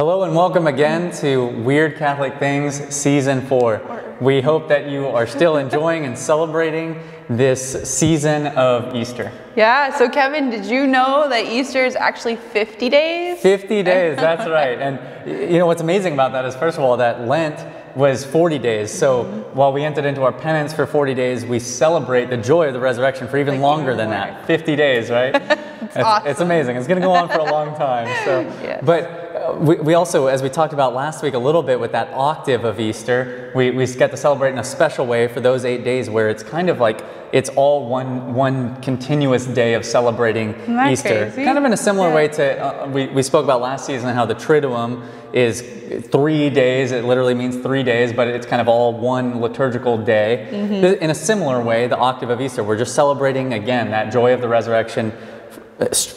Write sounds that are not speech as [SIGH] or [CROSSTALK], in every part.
Hello and welcome again to Weird Catholic Things Season 4. We hope that you are still enjoying and celebrating this season of Easter. Yeah, so Kevin, did you know that Easter is actually 50 days? 50 days, that's right. And you know what's amazing about that is, first of all, that Lent was 40 days. So mm-hmm. while we entered into our penance for 40 days, we celebrate the joy of the resurrection for even Like longer than that 50 days, right? [LAUGHS] it's, awesome. it's amazing. It's going to go on for a long time. So, [LAUGHS] Yes. But we, we also, as we talked about last week a little bit with that octave of Easter, we, we get to celebrate in a special way for those eight days where it's kind of like it's all one, one continuous day of celebrating Easter. crazy? Kind of in a similar Yeah. way to, uh, we, we spoke about last season how the Triduum is three days. It literally means three days, but it's kind of all one liturgical day. Mm-hmm. In a similar way, the octave of Easter, we're just celebrating again that joy of the resurrection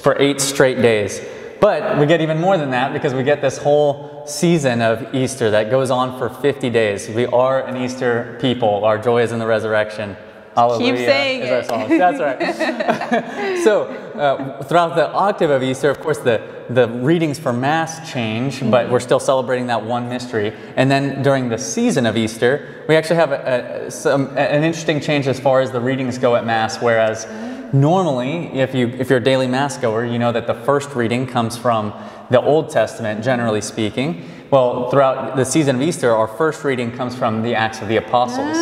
for eight straight days. But we get even more than that because we get this whole season of Easter that goes on for 50 days. We are an Easter people. Our joy is in the resurrection. Hallelujah. Keep saying is our it. song. That's right. [LAUGHS] so uh, throughout the octave of Easter, of course, the, the readings for Mass change, but we're still celebrating that one mystery. And then during the season of Easter, we actually have a, a, some, an interesting change as far as the readings go at Mass, whereas normally, if, you, if you're a daily Mass goer, you know that the first reading comes from the Old Testament, generally speaking. Well, throughout the season of Easter, our first reading comes from the Acts of the Apostles.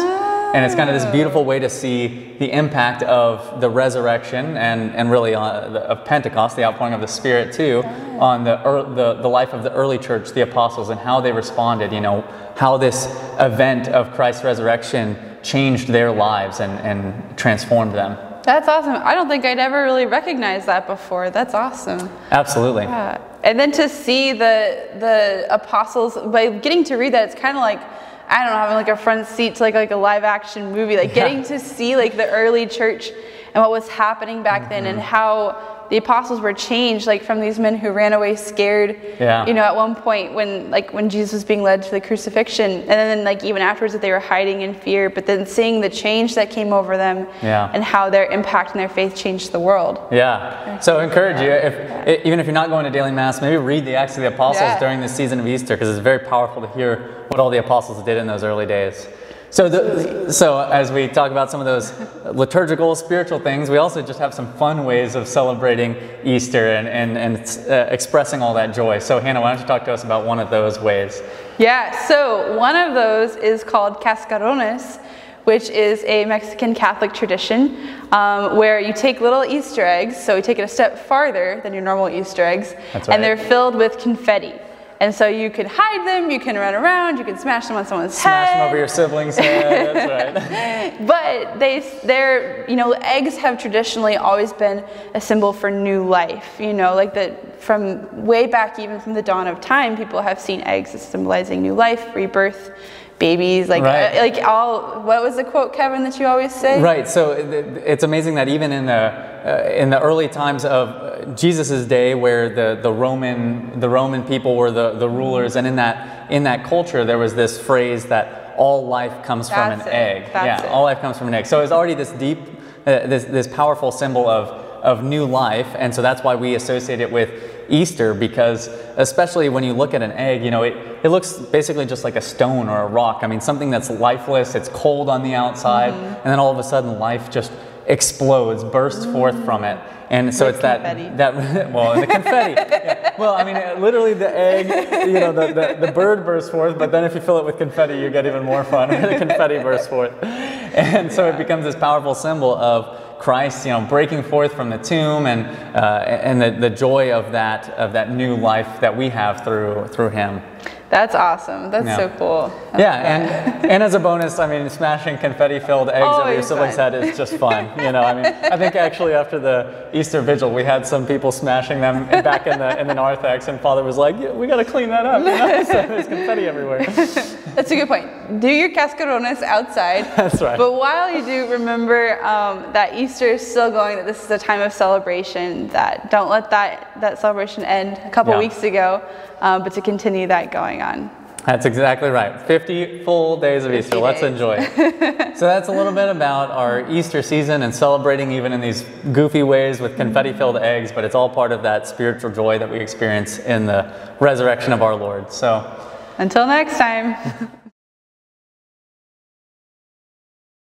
And it's kind of this beautiful way to see the impact of the resurrection and, and really uh, the, of Pentecost, the outpouring of the Spirit too, on the, ear the, the life of the early church, the apostles, and how they responded, you know, how this event of Christ's resurrection changed their lives and, and transformed them. That's awesome. I don't think I'd ever really recognized that before. That's awesome. Absolutely. Yeah. And then to see the the apostles by getting to read that, it's kind of like I don't know, having like a front seat to like like a live action movie, like Yeah. getting to see like the early church and what was happening back then Mm-hmm. and how the apostles were changed like from these men who ran away scared Yeah. you know at one point when like when jesus was being led to the crucifixion and then like even afterwards that they were hiding in fear but then seeing the change that came over them Yeah. and how their impact and their faith changed the world Yeah. So I encourage you, if i- even if you're not going to daily mass, maybe read the Acts of the Apostles Yeah. during the season of Easter because it's very powerful to hear what all the apostles did in those early days. So, the, so as we talk about some of those liturgical, spiritual things, we also just have some fun ways of celebrating Easter and, and, and uh, expressing all that joy. So, Hannah, why don't you talk to us about one of those ways? Yeah, so one of those is called cascarones, which is a Mexican Catholic tradition um, where you take little Easter eggs, so you take it a step farther than your normal Easter eggs, right. and they're filled with confetti. And so you can hide them, you can run around, you can smash them on someone's Smash head. them over your sibling's head. [LAUGHS] That's right. [LAUGHS] But they, they're, you know, eggs have traditionally always been a symbol for new life. You know, like that from way back, even from the dawn of time, people have seen eggs as symbolizing new life, rebirth, babies, like, Right. uh, like all. What was the quote, Kevin, that you always say? Right. So it's amazing that even in the uh, in the early times of Jesus' day, where the, the Roman the Roman people were the, the rulers, and in that in that culture, there was this phrase that all life comes from an it. egg. That's yeah, it. all life comes from an egg. So it's already this deep, uh, this this powerful symbol of of new life, and so that's why we associate it with Easter because especially when you look at an egg, you know, it, it looks basically just like a stone or a rock. I mean, something that's lifeless, it's cold on the outside, Mm-hmm. and then all of a sudden life just explodes, bursts forth from it. And so it's that confetti. that [LAUGHS] well, the confetti. yeah. Well, I mean, uh, literally the egg, you know, the, the, the bird bursts forth, but then if you fill it with confetti, you get even more fun. [LAUGHS] the confetti bursts forth, and so it becomes this powerful symbol of Christ, you know, breaking forth from the tomb and uh, and the, the joy of that of that new life that we have through through Him. That's awesome. That's Yeah. so cool. Yeah, and and as a bonus, I mean, smashing confetti-filled eggs over your sibling's fun. head is just fun. You know, I mean, I think actually after the Easter Vigil, we had some people smashing them back in the in the narthex, and Father was like, yeah, "We got to clean that up." You know? [LAUGHS] so there's confetti everywhere. [LAUGHS] That's a good point. Do your cascarones outside. [LAUGHS] That's right. But while you do, remember um, that Easter is still going. That this is a time of celebration. That don't let that that celebration end a couple Yeah. weeks ago, um, but to continue that going on. That's exactly right. 50 full days of Easter. Let's enjoy it. [LAUGHS] so that's a little bit about our Easter season and celebrating even in these goofy ways with confetti filled eggs, but it's all part of that spiritual joy that we experience in the resurrection of our Lord. So Until next time. [LAUGHS]